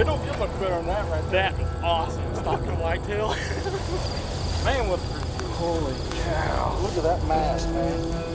It don't get much better than that right That was awesome. Stocking whitetail. Man, what Holy cow. Look at that mass, man.